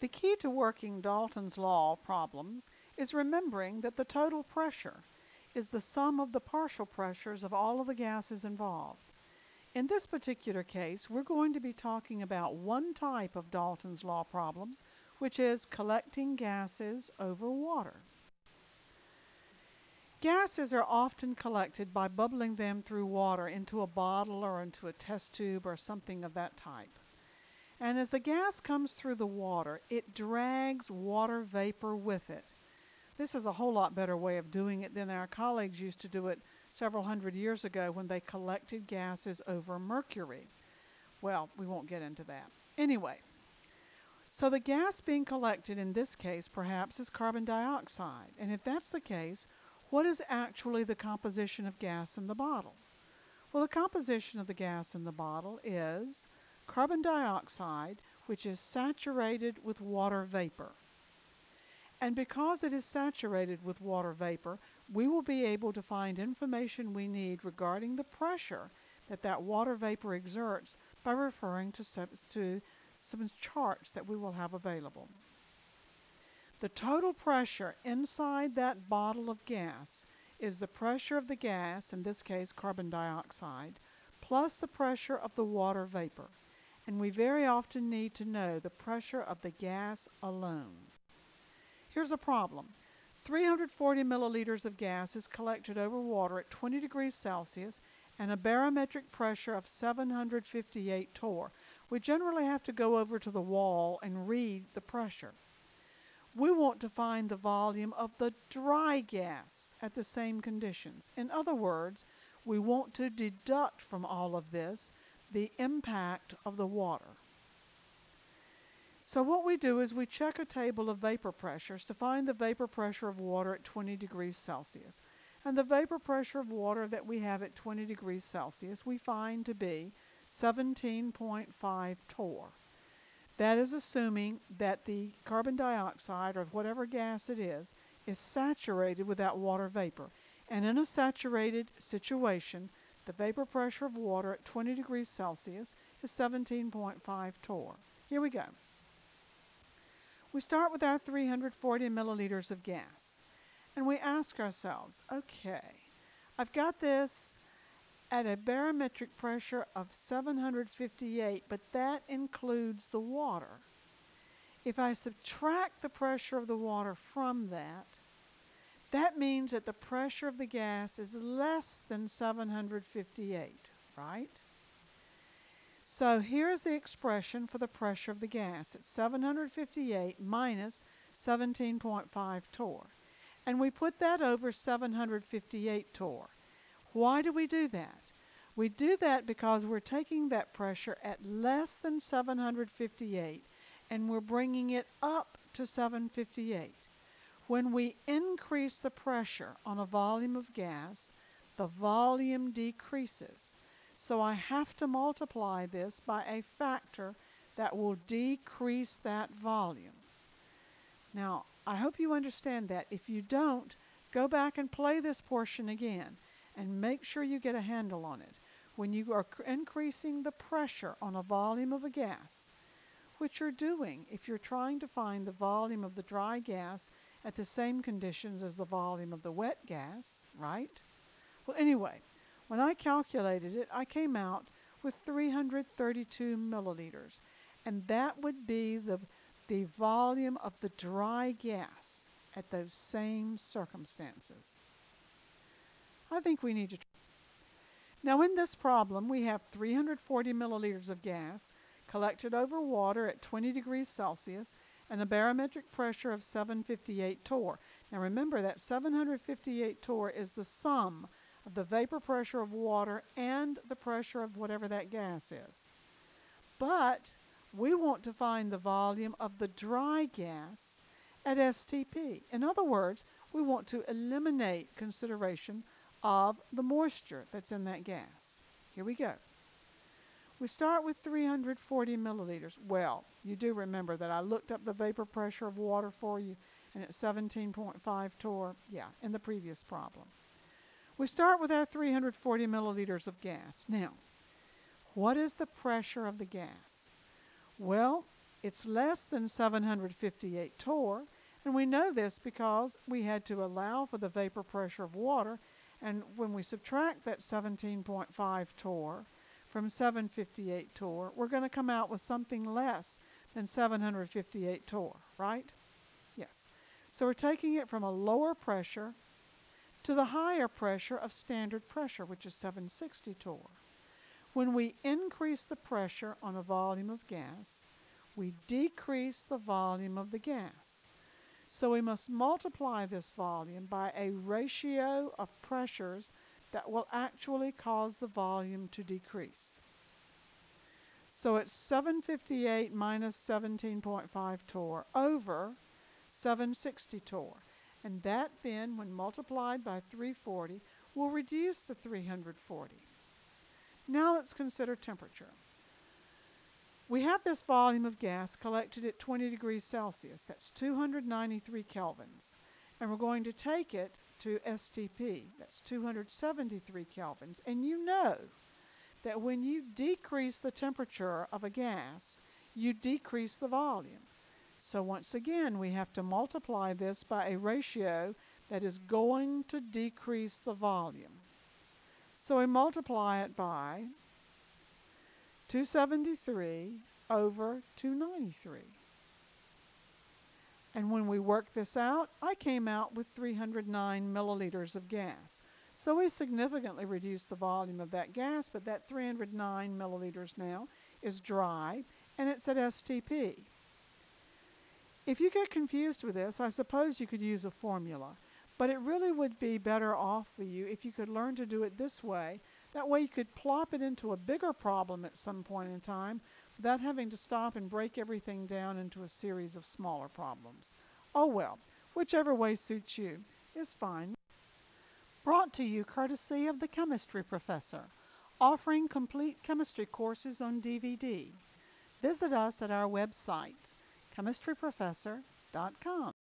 The key to working Dalton's law problems is remembering that the total pressure is the sum of the partial pressures of all of the gases involved. In this particular case, we're going to be talking about one type of Dalton's law problems, which is collecting gases over water. Gases are often collected by bubbling them through water into a bottle or into a test tube or something of that type. And as the gas comes through the water, it drags water vapor with it. This is a whole lot better way of doing it than our colleagues used to do it several hundred years ago when they collected gases over mercury. Well, we won't get into that. Anyway, so the gas being collected in this case perhaps is carbon dioxide. And if that's the case, what is actually the composition of gas in the bottle? Well, the composition of the gas in the bottle is carbon dioxide, which is saturated with water vapor. And because it is saturated with water vapor, we will be able to find information we need regarding the pressure that that water vapor exerts by referring to, to some charts that we will have available. The total pressure inside that bottle of gas is the pressure of the gas, in this case carbon dioxide, plus the pressure of the water vapor. And we very often need to know the pressure of the gas alone. Here's a problem. 340 milliliters of gas is collected over water at 20 degrees Celsius and a barometric pressure of 758 torr. We generally have to go over to the wall and read the pressure we want to find the volume of the dry gas at the same conditions. In other words, we want to deduct from all of this the impact of the water. So what we do is we check a table of vapor pressures to find the vapor pressure of water at 20 degrees Celsius. And the vapor pressure of water that we have at 20 degrees Celsius we find to be 17.5 torr. That is assuming that the carbon dioxide or whatever gas it is is saturated with that water vapor. And in a saturated situation, the vapor pressure of water at 20 degrees Celsius is 17.5 torr. Here we go. We start with our 340 milliliters of gas. And we ask ourselves, okay, I've got this at a barometric pressure of 758, but that includes the water. If I subtract the pressure of the water from that, that means that the pressure of the gas is less than 758, right? So here's the expression for the pressure of the gas. It's 758 minus 17.5 torr. And we put that over 758 torr. Why do we do that? We do that because we're taking that pressure at less than 758 and we're bringing it up to 758. When we increase the pressure on a volume of gas, the volume decreases. So I have to multiply this by a factor that will decrease that volume. Now, I hope you understand that. If you don't, go back and play this portion again and make sure you get a handle on it. When you are increasing the pressure on a volume of a gas, which you're doing if you're trying to find the volume of the dry gas at the same conditions as the volume of the wet gas, right? Well, anyway, when I calculated it, I came out with 332 milliliters, and that would be the, the volume of the dry gas at those same circumstances. I think we need to. Now in this problem we have 340 milliliters of gas collected over water at 20 degrees Celsius and a barometric pressure of 758 torr. Now remember that 758 torr is the sum of the vapor pressure of water and the pressure of whatever that gas is. But we want to find the volume of the dry gas at STP. In other words, we want to eliminate consideration of the moisture that's in that gas. Here we go. We start with 340 milliliters. Well, you do remember that I looked up the vapor pressure of water for you, and it's 17.5 torr, yeah, in the previous problem. We start with our 340 milliliters of gas. Now, what is the pressure of the gas? Well, It's less than 758 torr, and we know this because we had to allow for the vapor pressure of water, and when we subtract that 17.5 torr from 758 torr, we're going to come out with something less than 758 torr, right? Yes. So we're taking it from a lower pressure to the higher pressure of standard pressure, which is 760 torr. When we increase the pressure on a volume of gas, we decrease the volume of the gas. So we must multiply this volume by a ratio of pressures that will actually cause the volume to decrease. So it's 758 minus 17.5 torr over 760 torr. And that then, when multiplied by 340, will reduce the 340. Now let's consider temperature. We have this volume of gas collected at 20 degrees Celsius. That's 293 kelvins. And we're going to take it to STP. That's 273 kelvins. And you know that when you decrease the temperature of a gas, you decrease the volume. So once again, we have to multiply this by a ratio that is going to decrease the volume. So we multiply it by 273 over 293. And when we work this out, I came out with 309 milliliters of gas. So we significantly reduced the volume of that gas, but that 309 milliliters now is dry, and it's at STP. If you get confused with this, I suppose you could use a formula, but it really would be better off for you if you could learn to do it this way. That way you could plop it into a bigger problem at some point in time without having to stop and break everything down into a series of smaller problems. Oh well, whichever way suits you is fine. Brought to you courtesy of the Chemistry Professor, offering complete chemistry courses on DVD. Visit us at our website, chemistryprofessor.com.